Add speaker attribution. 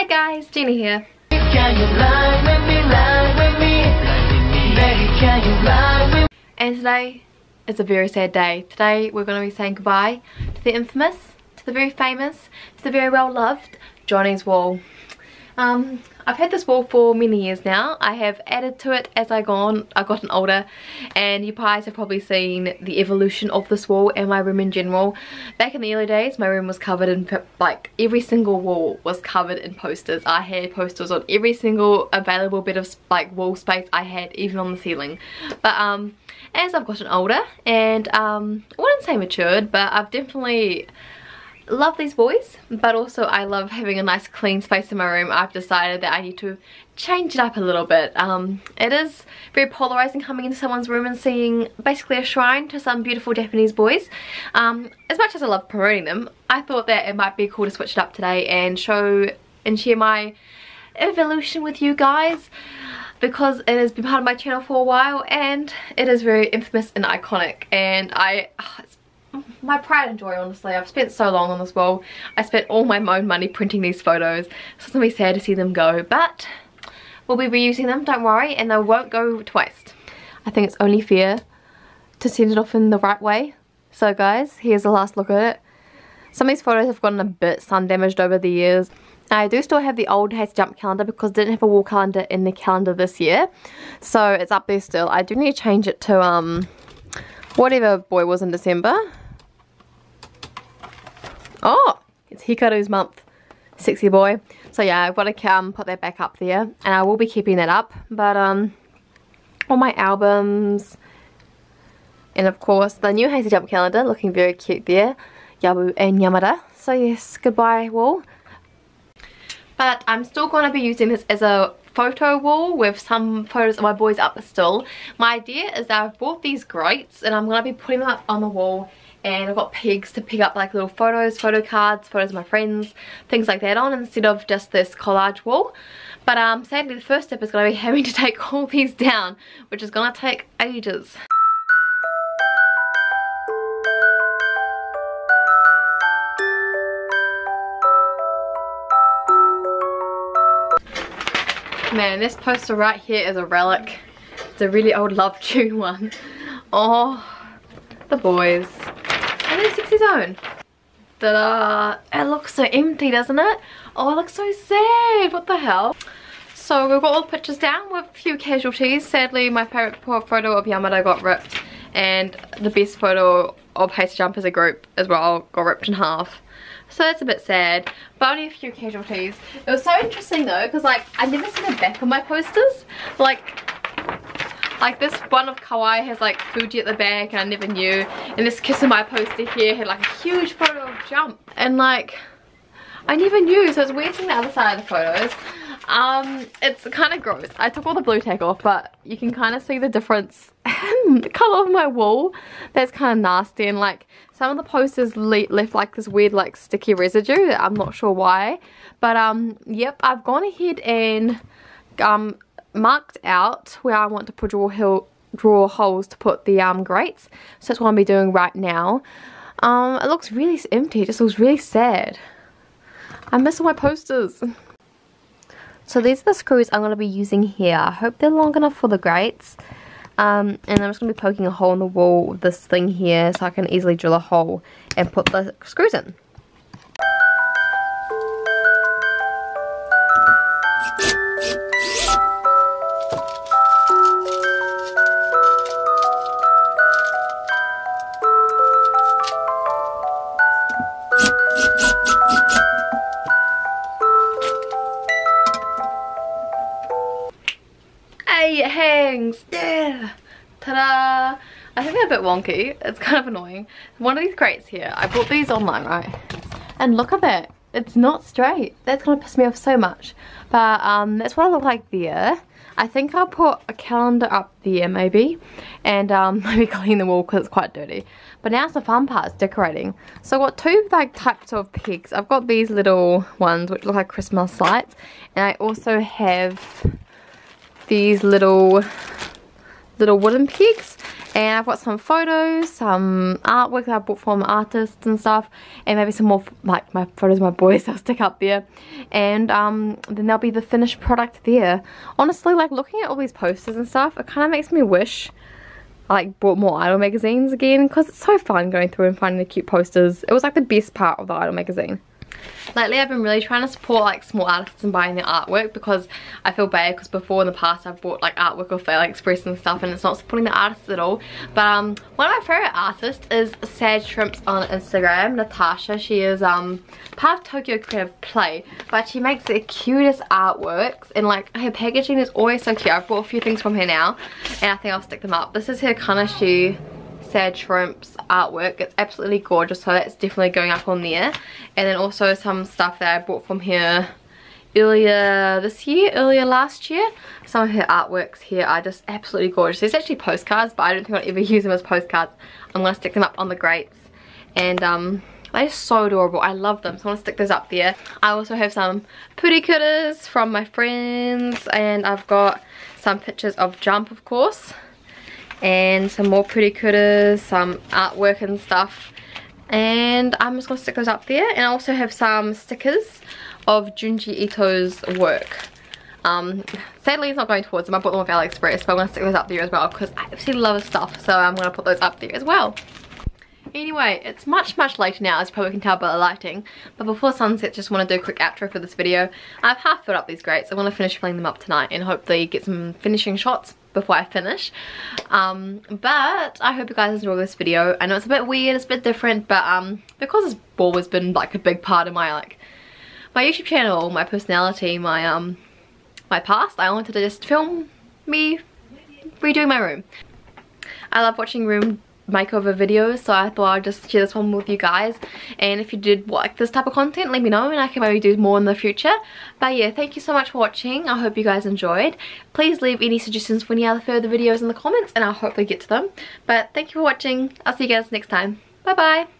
Speaker 1: Hi guys, Jenny here. And today is a very sad day. Today we're going to be saying goodbye to the infamous, to the very famous, to the very well loved Johnny's Wall. Um, I've had this wall for many years now. I have added to it as I gone, I've gotten older and you guys have probably seen the evolution of this wall and my room in general. Back in the early days my room was covered in like every single wall was covered in posters. I had posters on every single available bit of like wall space I had even on the ceiling. But um as I've gotten older and um I wouldn't say matured but I've definitely love these boys but also I love having a nice clean space in my room. I've decided that I need to change it up a little bit. Um, it is very polarizing coming into someone's room and seeing basically a shrine to some beautiful Japanese boys. Um, as much as I love promoting them I thought that it might be cool to switch it up today and show and share my evolution with you guys because it has been part of my channel for a while and it is very infamous and iconic and I oh, my pride and joy honestly. I've spent so long on this wall I spent all my own money printing these photos. So it's gonna be sad to see them go but we'll be reusing them don't worry and they won't go waste. I think it's only fair to send it off in the right way. So guys here's the last look at it. Some of these photos have gotten a bit sun damaged over the years. I do still have the old Hey! Say! JUMP calendar because I didn't have a wall calendar in the calendar this year. So it's up there still. I do need to change it to um whatever boy was in December. Oh, it's Hikaru's month. Sexy boy. So yeah, I've got to um, put that back up there. And I will be keeping that up. But um, all my albums. And of course, the new Hey! Say! JUMP calendar. Looking very cute there. Yabu and Yamada. So yes, goodbye wall. But I'm still going to be using this as a photo wall with some photos of my boys up still. My idea is that I've bought these grates and I'm going to be putting them up on the wall and I've got pegs to pick up like little photos, photo cards, photos of my friends, things like that on instead of just this collage wall. But um, sadly the first step is going to be having to take all these down, which is going to take ages. Man, this poster right here is a relic. It's a really old Love Tune one. Oh, the boys. 60 Zone. Ta-da! It looks so empty, doesn't it? Oh, it looks so sad. What the hell? So we've got all the pictures down with a few casualties. Sadly, my favourite photo of Yamada got ripped. And the best photo of Hey! Say! JUMP as a group as well got ripped in half. So that's a bit sad, but only a few casualties. It was so interesting though, because like, I've never seen the back of my posters. Like, like this one of Kawaii has like Fuji at the back and I never knew. And this Kiss of My poster here had like a huge photo of Jump. And like, I never knew, so it's weird seeing the other side of the photos. Um, it's kind of gross. I took all the blue tack off, but you can kind of see the difference in the colour of my wall. That's kind of nasty, and like some of the posters le left like this weird like sticky residue. I'm not sure why, but um, yep, I've gone ahead and um marked out where I want to put draw hill draw holes to put the um grates. So that's what I'm be doing right now. Um, it looks really empty. It just looks really sad. I miss all my posters. So these are the screws I'm going to be using here. I hope they're long enough for the grates. Um, and I'm just going to be poking a hole in the wall with this thing here so I can easily drill a hole and put the screws in. Hangs. Yeah. Ta-da. I think they're a bit wonky. It's kind of annoying. One of these crates here, I bought these online, right? And look at that. It's not straight. That's to piss me off so much. But um, that's what I look like there. I think I'll put a calendar up there maybe. And um, maybe clean the wall because it's quite dirty. But now it's the fun part, it's decorating. So I've got two like types of pegs. I've got these little ones which look like Christmas lights. And I also have these little little wooden pegs And I've got some photos, some artwork that I bought from artists and stuff. And maybe some more, like my photos of my boys I'll stick up there. And um, then there'll be the finished product there. Honestly, like looking at all these posters and stuff, it kind of makes me wish I like bought more Idol magazines again because it's so fun going through and finding the cute posters. It was like the best part of the Idol magazine. Lately I've been really trying to support like small artists and buying their artwork because I feel bad because before in the past I've bought like artwork off AliExpress and stuff and it's not supporting the artists at all. But um one of my favourite artists is Sad Shrimps on Instagram, Natasha. She is um part of Tokyo Creative Play but she makes the cutest artworks and like her packaging is always so cute. I've bought a few things from her now and I think I'll stick them up. This is her Kanashi Sad Shrimps artwork. It's absolutely gorgeous, so that's definitely going up on there. And then also some stuff that I bought from here earlier this year, earlier last year. Some of her artworks here are just absolutely gorgeous. These actually postcards, but I don't think I'll ever use them as postcards. I'm going to stick them up on the grates. And um, they're so adorable. I love them. So I want to stick those up there. I also have some purikuras from my friends. And I've got some pictures of Jump, of course and some more purikuras, some artwork and stuff. And I'm just to stick those up there. And I also have some stickers of Junji Ito's work. Um, sadly it's not going towards them. I bought them off AliExpress, but I'm to stick those up there as well because I absolutely love his stuff. So I'm to put those up there as well. Anyway, it's much, much later now, as you probably can tell by the lighting. But before sunset, just want to do a quick outro for this video. I've half filled up these grates. I want to finish filling them up tonight and hopefully get some finishing shots before I finish. Um, but I hope you guys enjoy this video. I know it's a bit weird, it's a bit different, but um, because this ball has been like a big part of my like my YouTube channel, my personality, my um my past, I wanted to just film me redoing my room. I love watching room makeover videos. So I thought I'd just share this one with you guys. And if you did like this type of content let me know and I can maybe do more in the future. But yeah thank you so much for watching. I hope you guys enjoyed. Please leave any suggestions for any other further videos in the comments and I'll hopefully get to them. But thank you for watching. I'll see you guys next time. Bye bye